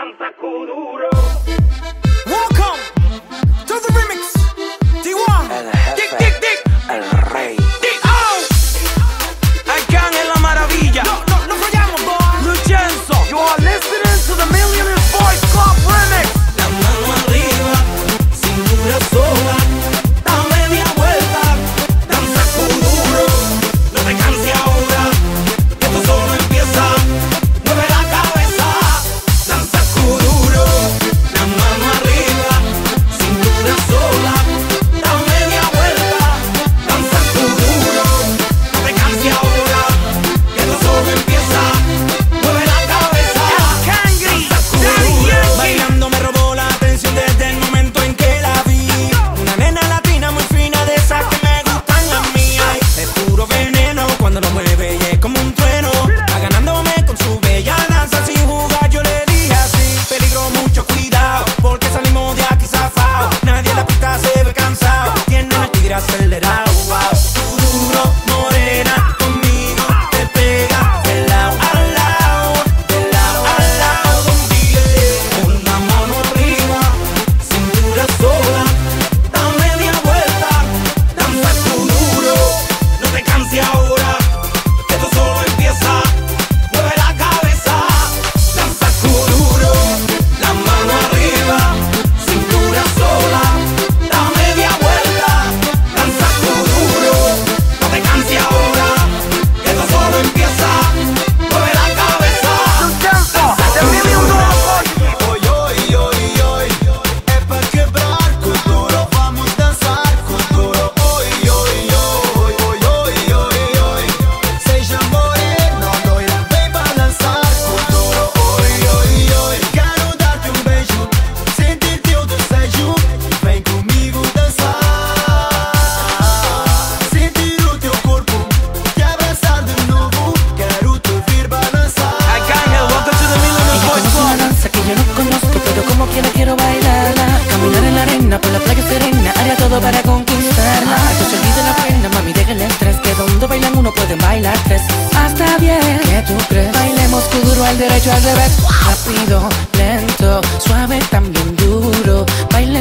canta con uro serena, haría todo para conquistarla. Que se olvide la pena, mami, deja el estrés, que donde bailan uno pueden bailar tres. Hasta bien, ¿qué tú crees? Bailemos duro al derecho al revés. Rápido, lento, suave, también duro. Bailemos